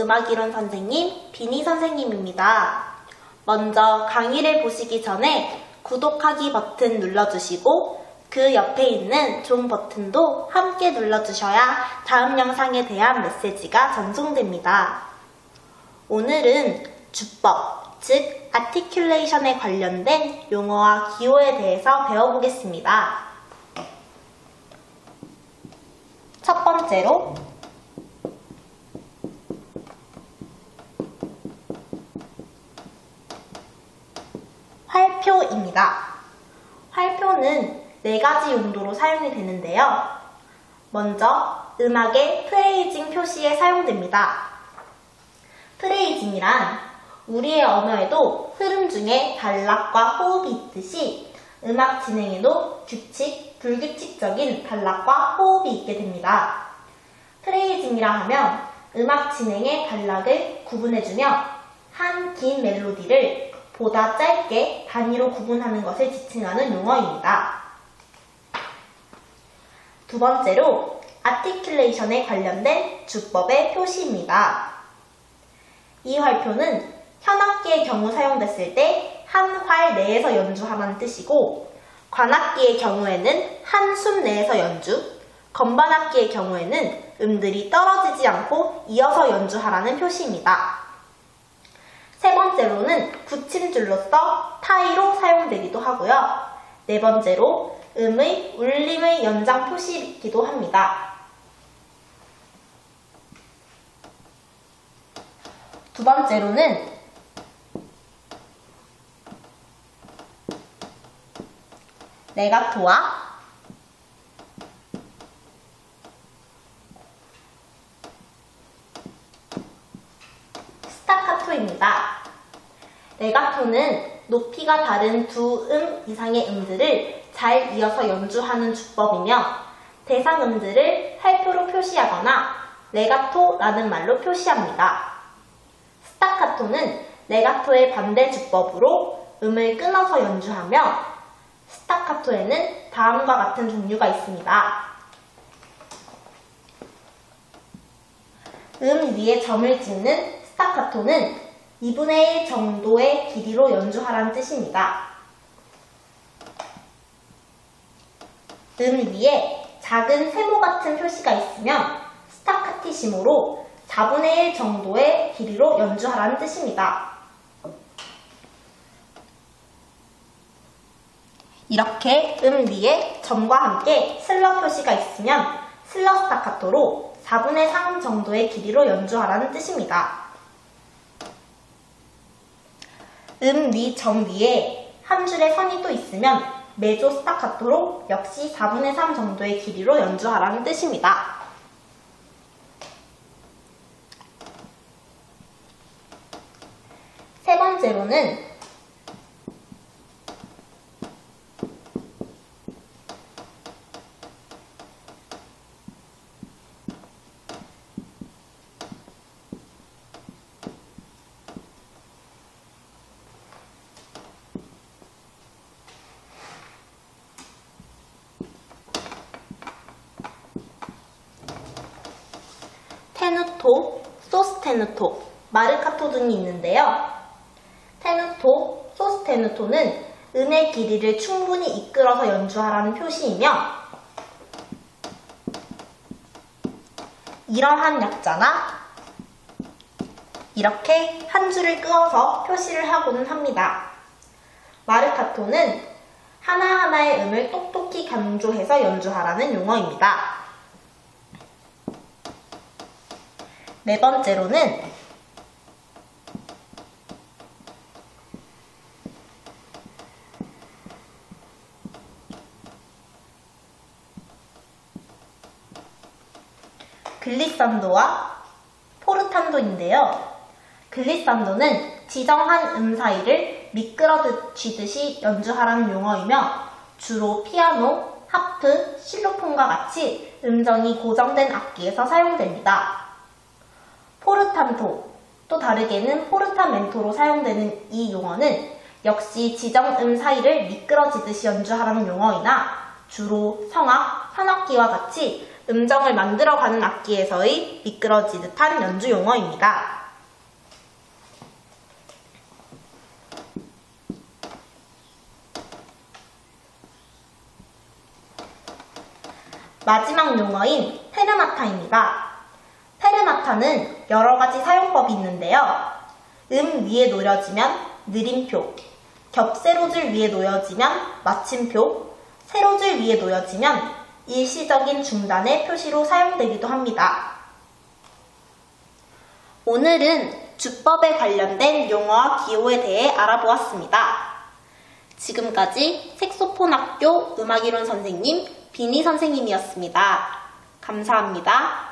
음악 이론 선생님 비니 선생님입니다. 먼저 강의를 보시기 전에 구독하기 버튼 눌러주시고 그 옆에 있는 종 버튼도 함께 눌러주셔야 다음 영상에 대한 메시지가 전송됩니다. 오늘은 주법, 즉 아티큘레이션에 관련된 용어와 기호에 대해서 배워보겠습니다. 첫 번째로 활표입니다. 활표는 네 가지 용도로 사용이 되는데요. 먼저 음악의 프레이징 표시에 사용됩니다. 프레이징이란 우리의 언어에도 흐름 중에 단락과 호흡이 있듯이 음악 진행에도 규칙, 불규칙적인 단락과 호흡이 있게 됩니다. 프레이징이라 하면 음악 진행의 단락을 구분해주며 한 긴 멜로디를 보다 짧게 단위로 구분하는 것을 지칭하는 용어입니다. 두 번째로 아티큘레이션에 관련된 주법의 표시입니다. 이 활표는 현악기의 경우 사용됐을 때 한 활 내에서 연주하라는 뜻이고 관악기의 경우에는 한 숨 내에서 연주, 건반악기의 경우에는 음들이 떨어지지 않고 이어서 연주하라는 표시입니다. 세 번째로는 붙임줄로서 타이로 사용되기도 하고요. 네 번째로 음의 울림의 연장 표시이기도 합니다. 두 번째로는 레가토와 스타카토입니다. 레가토는 높이가 다른 두 음 이상의 음들을 잘 이어서 연주하는 주법이며 대상 음들을 활표로 표시하거나 레가토라는 말로 표시합니다. 스타카토는 레가토의 반대 주법으로 음을 끊어서 연주하며 스타카토에는 다음과 같은 종류가 있습니다. 음 위에 점을 찍는 스타카토는 2분의 1 정도의 길이로 연주하라는 뜻입니다. 음 위에 작은 세모 같은 표시가 있으면 스타카티시모로 4분의 1 정도의 길이로 연주하라는 뜻입니다. 이렇게 음 위에 점과 함께 슬러 표시가 있으면 슬러 스타카토로 4분의 3 정도의 길이로 연주하라는 뜻입니다. 음위점 위에 한 줄의 선이 또 있으면 메조 스타카토로 역시 4분의 3 정도의 길이로 연주하라는 뜻입니다. 세 번째로는 테누토, 소스테누토, 마르카토 등이 있는데요. 테누토, 소스테누토는 음의 길이를 충분히 이끌어서 연주하라는 표시이며 이러한 약자나 이렇게 한 줄을 끄어서 표시를 하고는 합니다. 마르카토는 하나하나의 음을 똑똑히 강조해서 연주하라는 용어입니다. 네 번째로는 글리산도와 포르탄도인데요. 글리산도는 지정한 음 사이를 미끄러쥐듯이 연주하라는 용어이며 주로 피아노, 하프, 실로폰과 같이 음정이 고정된 악기에서 사용됩니다. 포르탄토, 또 다르게는 포르타멘토로 사용되는 이 용어는 역시 지정음 사이를 미끄러지듯이 연주하라는 용어이나 주로 성악, 현악기와 같이 음정을 만들어가는 악기에서의 미끄러지듯한 연주 용어입니다. 마지막 용어인 테르마타입니다. 페르마타는 여러 가지 사용법이 있는데요. 음 위에 놓여지면 느림표, 겹세로줄 위에 놓여지면 마침표, 세로줄 위에 놓여지면 일시적인 중단의 표시로 사용되기도 합니다. 오늘은 주법에 관련된 용어와 기호에 대해 알아보았습니다. 지금까지 색소폰 학교 음악이론 선생님 비니 선생님이었습니다. 감사합니다.